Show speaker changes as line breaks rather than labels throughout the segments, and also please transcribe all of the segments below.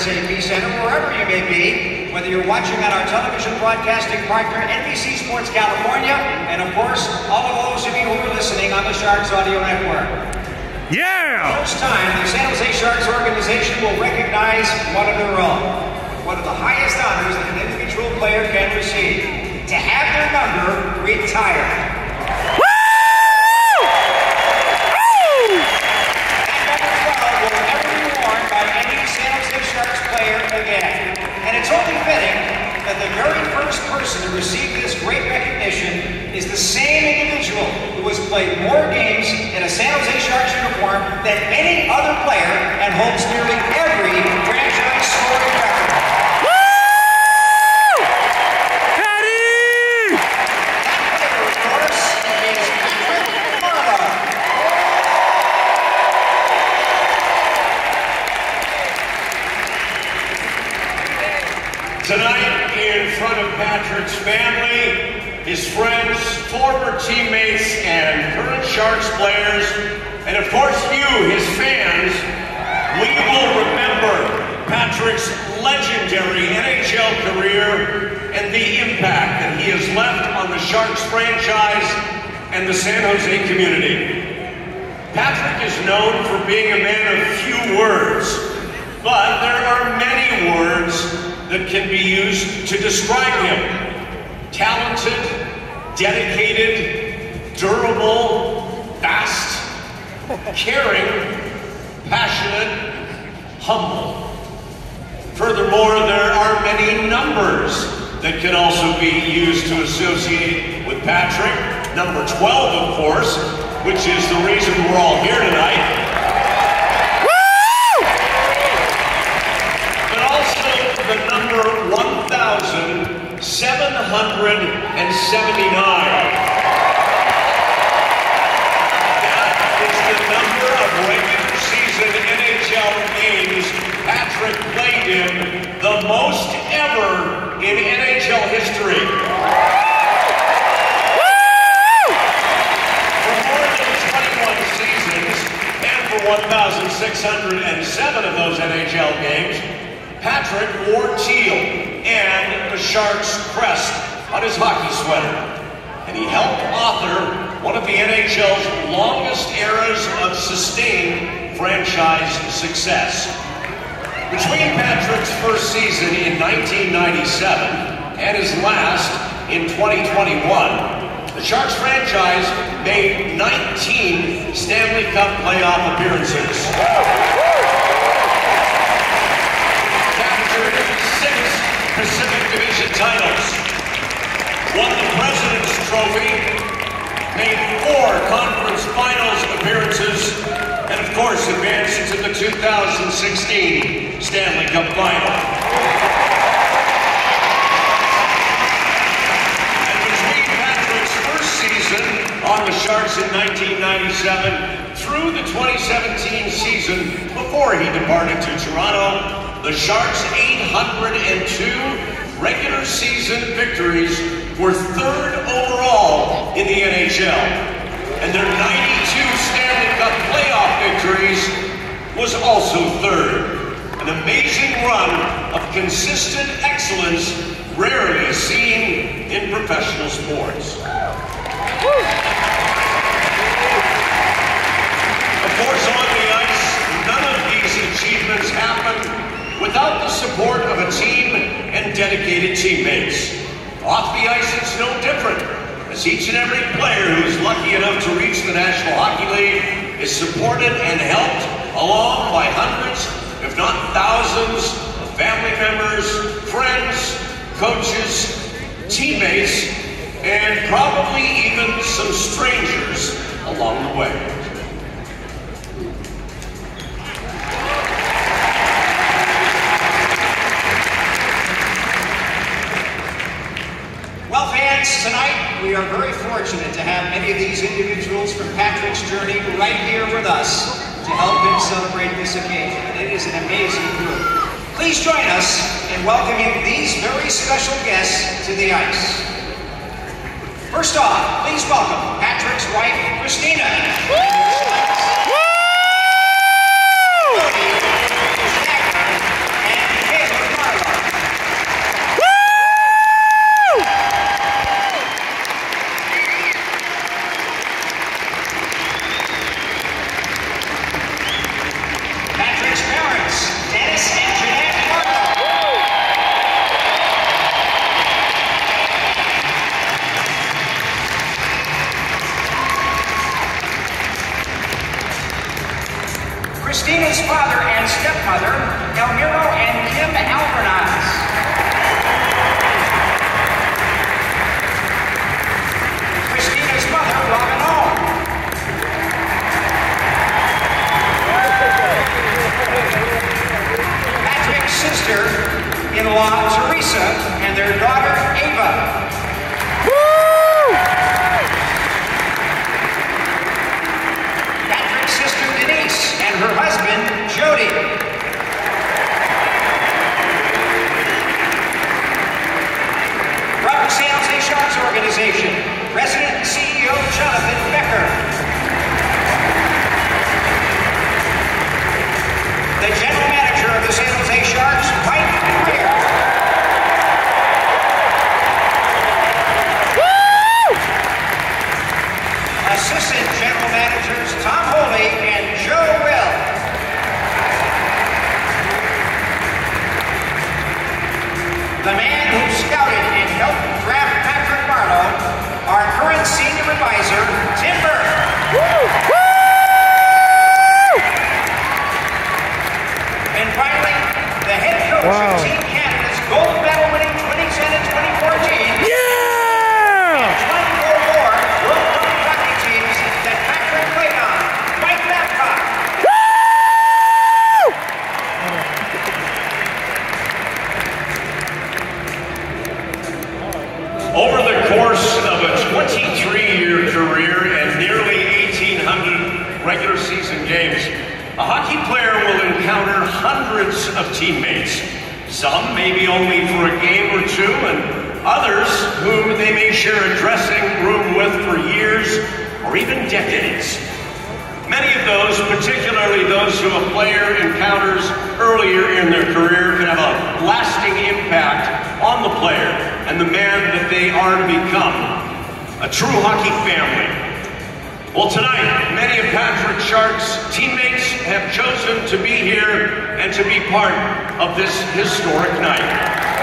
SAP Center, wherever you may be, whether you're watching on our television broadcasting partner, NBC Sports California, and of course, all of those of you who are listening on the Sharks Audio Network.
Yeah!
First time, the San Jose Sharks organization will recognize one of their own. One of the highest honors that an individual player can receive. To have their number retired. Again. And it's only fitting that the very first person to receive this great recognition is the same individual who has played more games in a San Jose Sharks uniform than any other player and holds nearly every franchise scoring record.
Patty!
That player, of course, is Patrick Marleau.
Tonight, in front of Patrick's family, his friends, former teammates, and current Sharks players, and of course you, his fans, we will remember Patrick's legendary NHL career and the impact that he has left on the Sharks franchise and Jose community. Patrick is known for being a man of few words, but there are many words that can be used to describe him. Talented, dedicated, durable, fast, caring, passionate, humble. Furthermore, there are many numbers that can also be used to associate with Patrick. Number 12, of course, which is the reason we're all here tonight. But also the number 1,779. That is the number of regular season NHL games Patrick played in, the most ever in NHL history. For more than 21 seasons, and for 1,607 of those NHL games, Patrick wore teal and the Sharks crest on his hockey sweater. And he helped author one of the NHL's longest eras of sustained franchise success. Between Patrick's first season in 1997 and his last in 2021, the Sharks franchise made 19 Stanley Cup playoff appearances. Captured six Pacific Division titles. Won the President's Trophy. Made four conference finals appearances. And of course advanced to the 2016 Stanley Cup final. And between Patrick's first season the Sharks in 1997 through the 2017 season before he departed to Toronto, the Sharks' 802 regular season victories were third overall in the NHL. And their 92 Stanley Cup playoff victories was also third. An amazing run of consistent excellence rarely seen in professional sports. Of course, on the ice, none of these achievements happen without the support of a team and dedicated teammates. Off the ice, it's no different, as each and every player who is lucky enough to reach the National Hockey League is supported and helped along by hundreds, if not thousands, of family members, friends, coaches, teammates, and probably even some strangers along the way.
Fans, tonight we are very fortunate to have many of these individuals from Patrick's journey right here with us to help him celebrate this occasion. It is an amazing group. Please join us in welcoming these very special guests to the ice. First off, please welcome Patrick's wife, Christina.
Or even decades. Many of those, particularly those who a player encounters earlier in their career, can have a lasting impact on the player and the man that they are to become. A true hockey family. Well, tonight, many of Patrick Shark's teammates have chosen to be here and to be part of this historic night.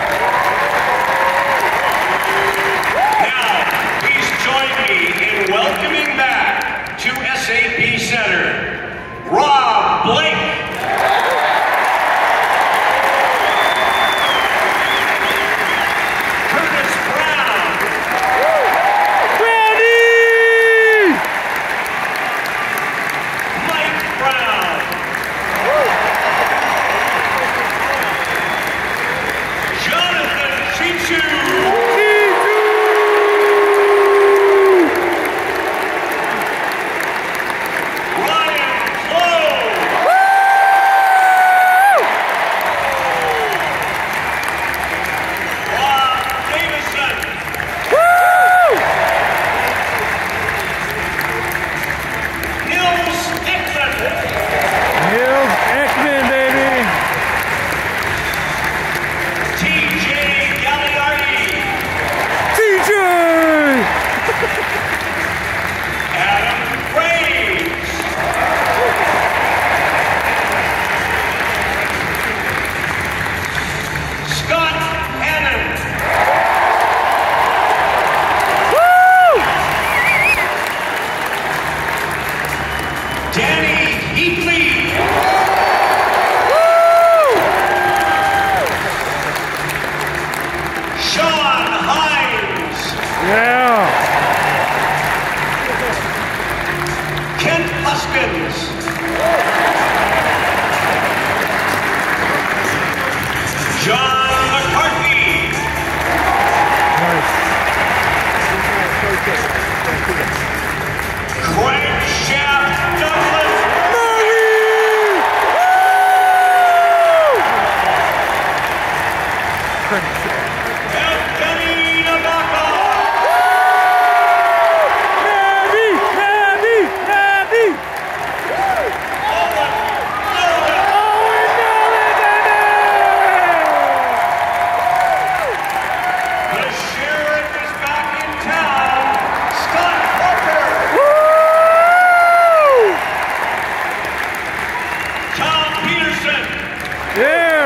John
Yeah!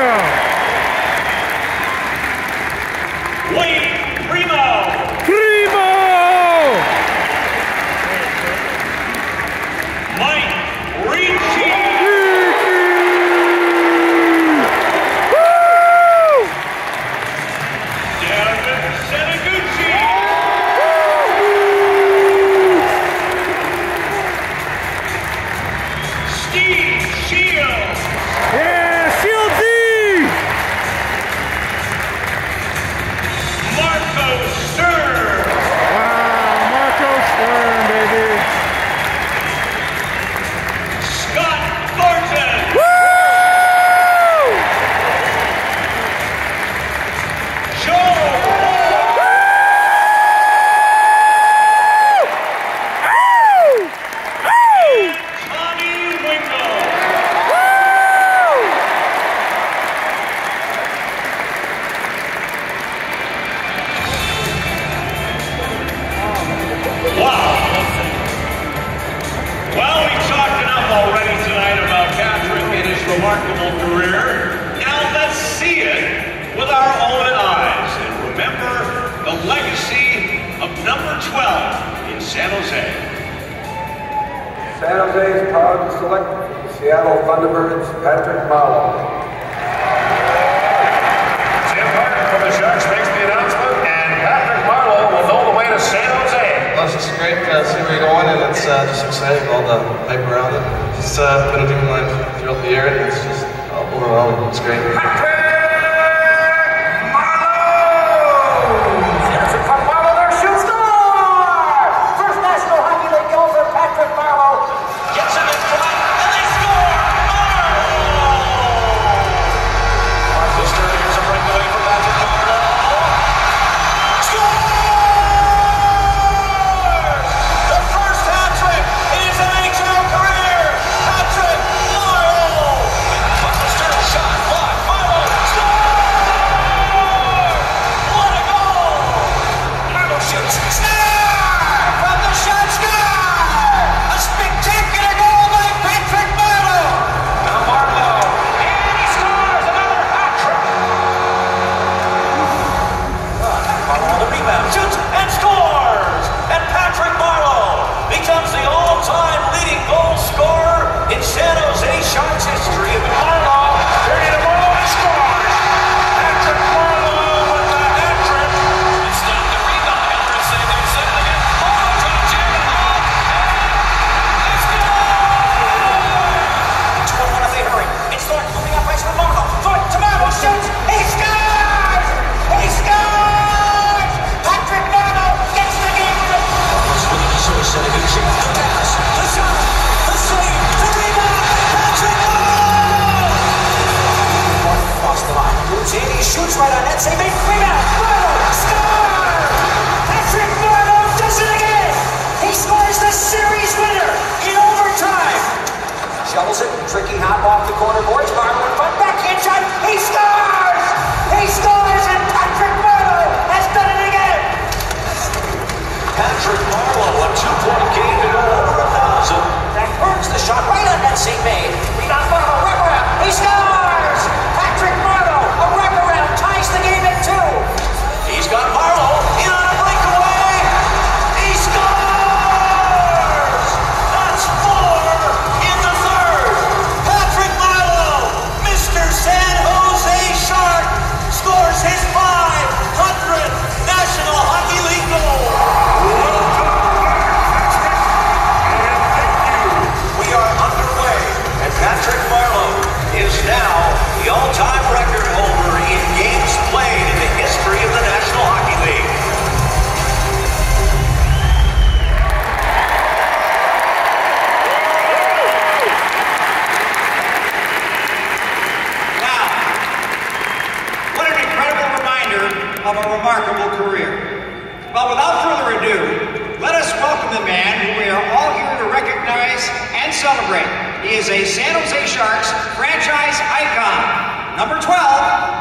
celebrate. He is a San Jose Sharks franchise icon. Number 12,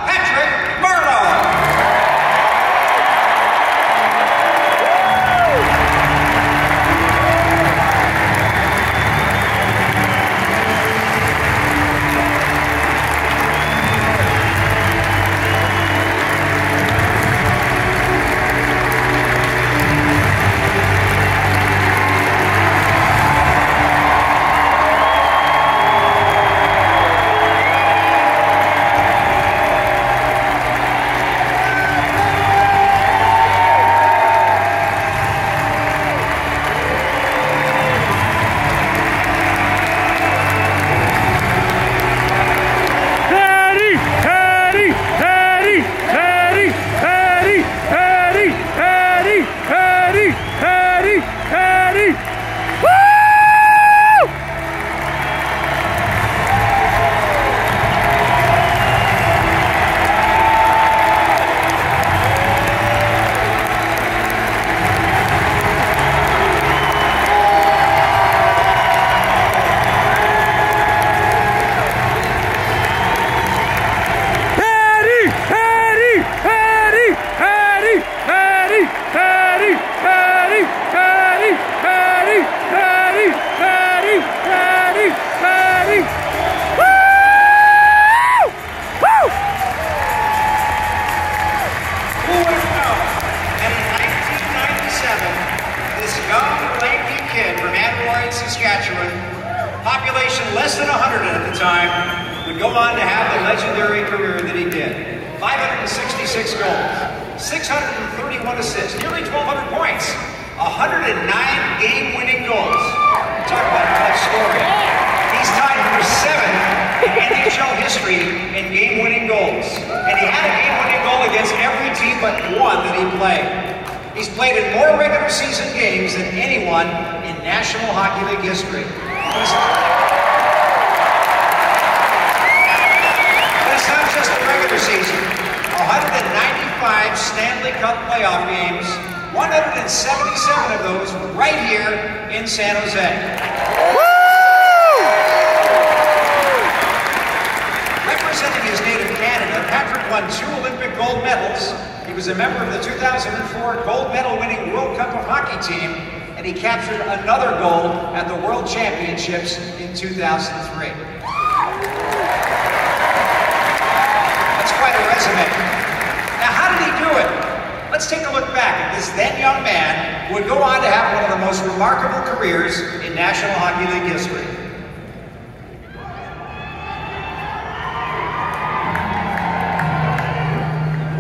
Patrick Marleau. Goals, 631 assists, nearly 1,200 points, 109 game-winning goals. Talk about a tough story. He's tied for seventh in NHL history in game-winning goals. And he had a game-winning goal against every team but one that he played. He's played in more regular season games than anyone in National Hockey League history. He's but it's not just the regular season. 195 Stanley Cup playoff games, 177 of those right here in San Jose. Representing his native Canada, Patrick won two Olympic gold medals. He was a member of the 2004 gold medal winning World Cup of Hockey team, and he captured another gold at the World Championships in 2003. That's quite a resume. Now, how did he do it? Let's take a look back at this then young man who would go on to have one of the most remarkable careers in National Hockey League history.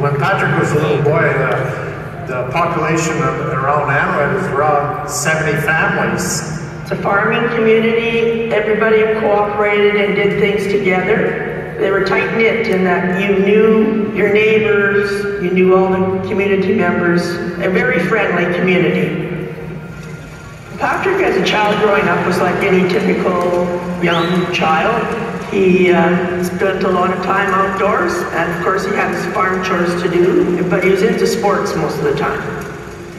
When Patrick was a little boy, the, the population of, around Aneroid was around 70 families.
It's a farming community. Everybody cooperated and did things together. They were tight knit in that you knew your neighbors, you knew all the community members. A very friendly community. Patrick, as a child growing up, was like any typical young child. He uh, spent a lot of time outdoors, and of course, he had his farm chores to do, but he was into sports most of the time.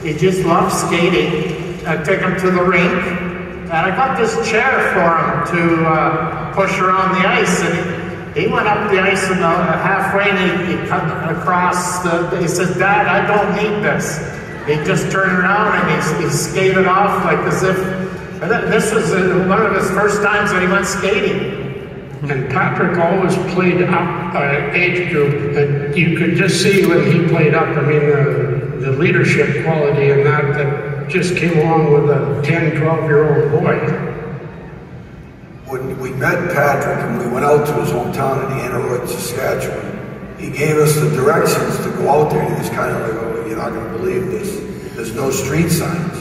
He just loved skating. I took him to the rink, and I got this chair for him to uh, push around the ice. And he, went up the ice, and uh, halfway, and he, he cut across. The, he said, "Dad, I don't need this." He just turned around and he, he skated off like as if. This was uh, one of his first times that he went skating.
And Patrick always played up uh, age group, and you could just see when he played up. I mean, the, the leadership quality and that that just came along with a 10, 12 year old boy.
When we met Patrick and we went out to his hometown in the Aneroid, Saskatchewan, he gave us the directions to go out there. He was kind of like, oh, you're not going to believe this. There's no street signs.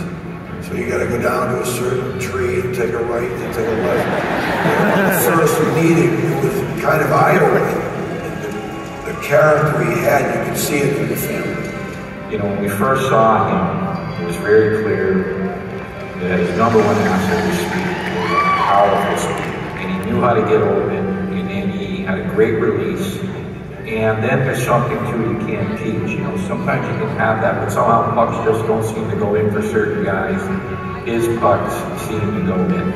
So you got to go down to a certain tree and take a right and take a left. The first meeting, it was kind of eye-opening. The, the character he had, you could see it in the family.
You know, when we first saw him, it was very clear that his number one asset was speed. He was a powerful speed. And he knew how to get open, and then he had a great release. And then there's something too you can't teach. You know, sometimes you can have that, but somehow pucks just don't seem to go in for certain guys. His pucks seem to go in.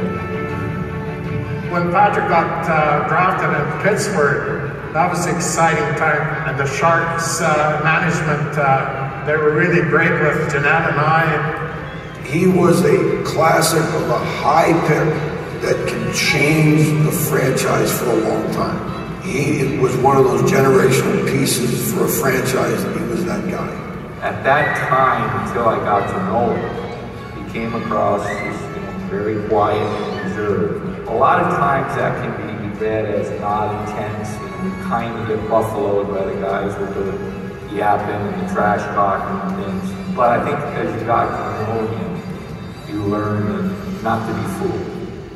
When Patrick got uh, drafted in Pittsburgh, that was an exciting time. And the Sharks uh, management, uh, they were really great with Jeanette and I.
He was a classic of a high pick that can change the franchise for a long time. He was one of those generational pieces for a franchise. He was that guy.
At that time, until I got to know him, he came across as very quiet and reserved. A lot of times that can be read as not intense, and kind of buffaloed by the guys with the yapping and the trash talking and things. But I think as you got to know him, you learned not to be fooled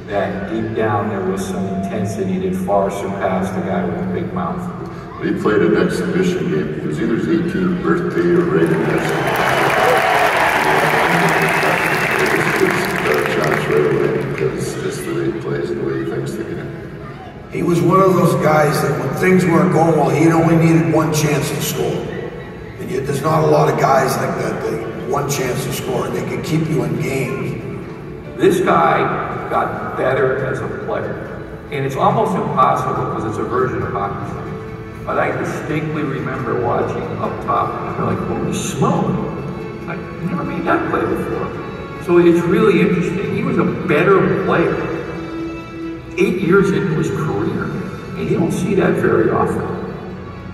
that deep down there was some intensity that far surpassed the guy with the big mouth.
We played an exhibition game. It was either his 18th birthday or right in It chance right away because just the way he plays and the way he thinks the game.
He was one of those guys that when things weren't going well, he only needed one chance to score. And yet there's not a lot of guys like that, that one chance to score, and they can keep you in games.
This guy got better as a player. And it's almost impossible because it's a version of hockey. But I distinctly remember watching up top I'm like, holy smoke. I've never made that play before. So it's really interesting. He was a better player eight years into his career. And you don't see that very often.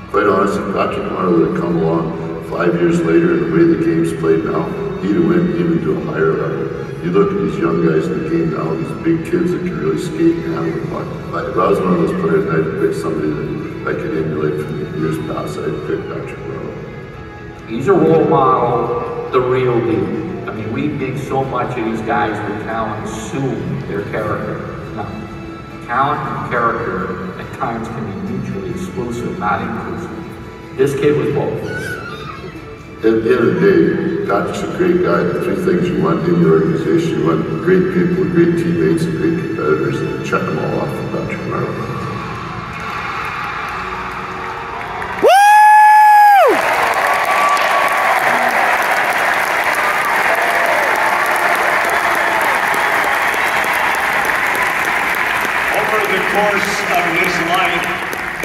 Quite honestly, Patrick Marleau would come along five years later the way the game's played now, he'd went even to a higher level. you look at these young guys in the game now, these big kids that can really skate and handle the puck. But if I was one of those players and I had pick somebody that I could emulate from years past, I'd pick Patrick Roy.
He's a role model, the real deal. I mean, we think so much of these guys with talent assume their character. No. Talent and character at times can be mutually exclusive, not inclusive. This kid was both.
At the end of the day, Patrick's a great guy. The three things you want in your organization, you want great people, great teammates, and great competitors, and check them all off.
Over the course of his life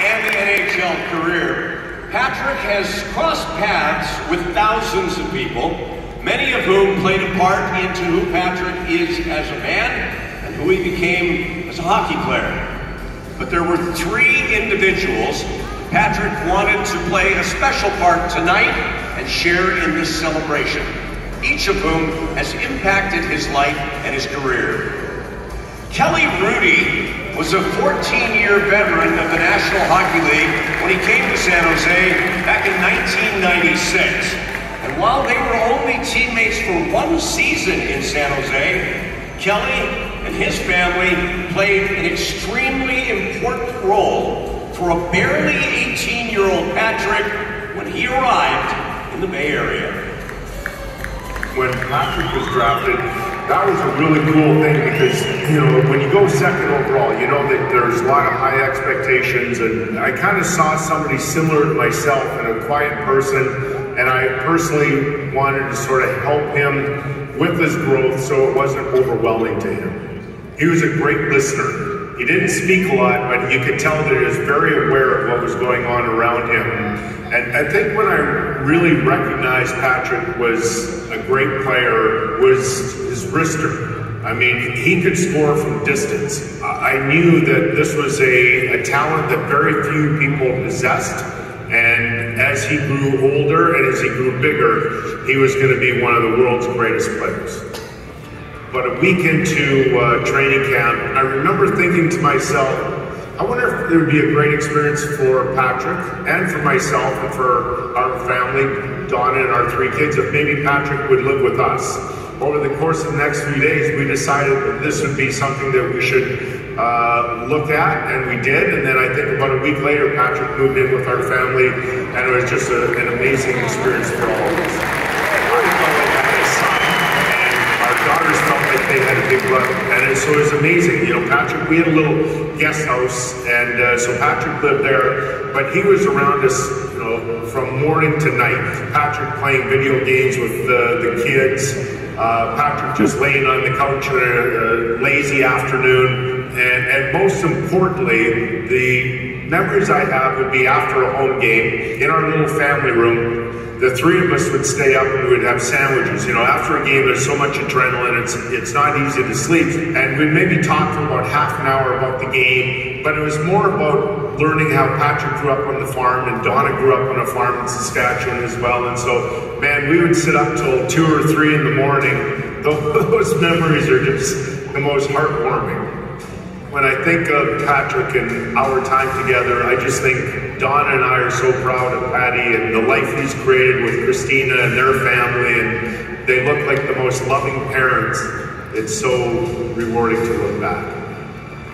and the NHL career, Patrick has crossed paths with thousands of people, many of whom played a part into who Patrick is as a man and who he became as a hockey player. But there were three individuals Patrick wanted to play a special part tonight and share in this celebration, each of whom has impacted his life and his career. Kelly Hrudey was a 14-year veteran of the National Hockey League when he came to San Jose back in 1996. And while they were only teammates for one season in San Jose, Kelly and his family played an extremely important role for a barely 18-year-old Patrick when he arrived in the Bay Area.
when Patrick was drafted, that was a really cool thing because, you know, when you go second overall, you know that there's a lot of high expectations. And I kind of saw somebody similar to myself and a quiet person. And I personally wanted to sort of help him with his growth so it wasn't overwhelming to him. He was a great listener. He didn't speak a lot, but you could tell that he was very aware of what was going on around him. And I think when I really recognized Patrick was great player was his wrister. I mean, he could score from distance. I I knew that this was a, a talent that very few people possessed. And as he grew older and as he grew bigger, he was going to be one of the world's greatest players. But a week into uh, training camp, I remember thinking to myself, I wonder if it would be a great experience for Patrick and for myself and for our family, Donna and our three kids, if maybe Patrick would live with us. Over the course of the next few days, we decided that this would be something that we should uh, look at, and we did. And then I think about a week later, Patrick moved in with our family, and it was just a, an amazing experience for all of us. Our daughters felt like they had a big brother. And it- so it was amazing. You know, Patrick, we had a little guest house, and uh, so Patrick lived there, but he was around us, know, from morning to night. Patrick playing video games with the, the kids, uh, Patrick just laying on the couch on a, a lazy afternoon, and, and most importantly, the memories I have would be after a home game in our little family room the three of us would stay up and we would have sandwiches. You know, after a game, there's so much adrenaline, it's it's not easy to sleep. And we'd maybe talk for about half an hour about the game, but it was more about learning how Patrick grew up on the farm and Donna grew up on a farm in Saskatchewan as well. And so, man, we would sit up till two or three in the morning. Those memories are just the most heartwarming. When I think of Patrick and our time together, I just think Donna and I are so proud of Patty and the life he's created with Christina and their family, and they look like the most loving parents. It's so rewarding to look back.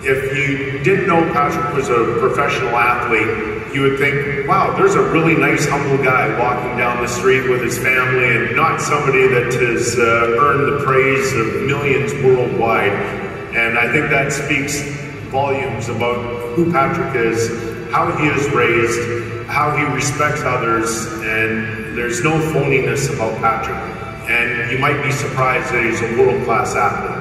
If you didn't know Patrick was a professional athlete, you would think, wow, there's a really nice, humble guy walking down the street with his family and not somebody that has uh, earned the praise of millions worldwide. And I think that speaks volumes about who Patrick is, how he is raised, how he respects others, and there's no phoniness about Patrick. And you might be surprised that he's a world class athlete.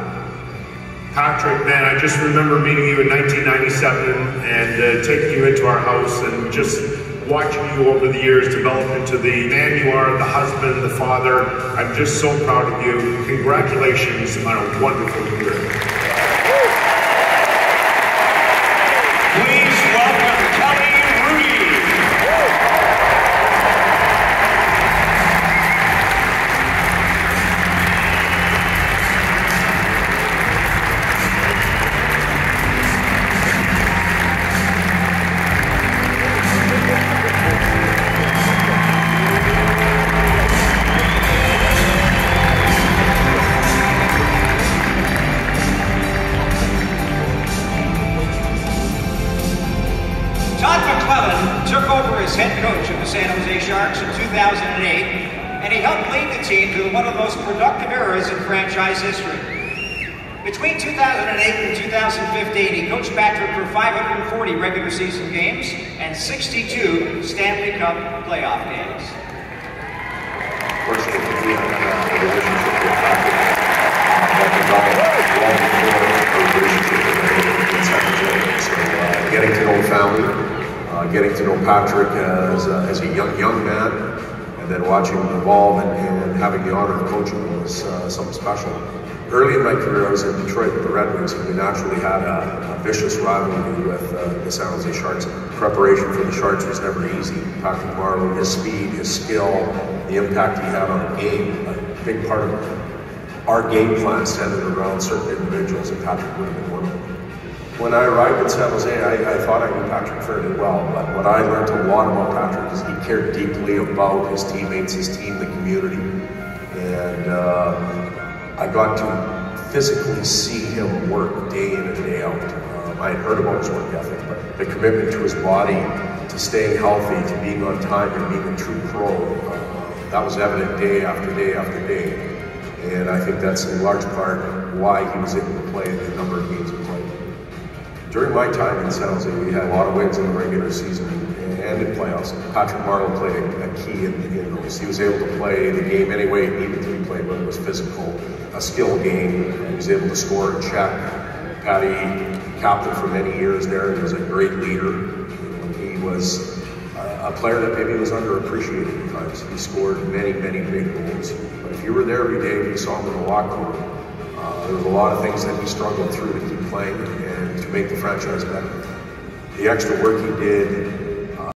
Patrick, man, I just remember meeting you in 1997 and uh, taking you into our house and just watching you over the years develop into the man you are, the husband, the father. I'm just so proud of you. Congratulations on a wonderful career.
Between 2008 and 2015, he coached Patrick for 540 regular season games and 62 Stanley Cup playoff games.
Uh, getting to know the family, uh, getting to know Patrick as a, as a young young man, and then watching him evolve and, and having the honor of coaching was uh, something special. Early in my career, I was in Detroit with the Red Wings, and we naturally had a, a vicious rivalry with uh, the San Jose Sharks. Preparation for the Sharks was never easy. Patrick Marleau, his speed, his skill, the impact he had on the game, a big part of our game plan centered around certain individuals, and Patrick would have been one of them. When I arrived in San Jose, I, I, thought I knew Patrick fairly well, but what I learned a lot about Patrick is he cared deeply about his teammates, his team, the community, and uh, I got to physically see him work day in and day out. Um, I had heard about his work ethic, but the commitment to his body, to staying healthy, to being on time, and being a true pro, uh, that was evident day after day after day. And I think that's in large part why he was able to play the number of games he played. During my time in San Jose, we had a lot of wins in the regular season and in playoffs. Patrick Marleau played a, key in, in, those. He was able to play the game any way it needed to be played, whether it was physical, a skill game. He was able to score and check. Patty, captain for many years there, he was a great leader. He was a player that maybe was underappreciated at times. He scored many, many big goals. But if you were there every day and you saw him in the locker room, uh, there was a lot of things that he struggled through to keep playing and to make the franchise better. The extra work he did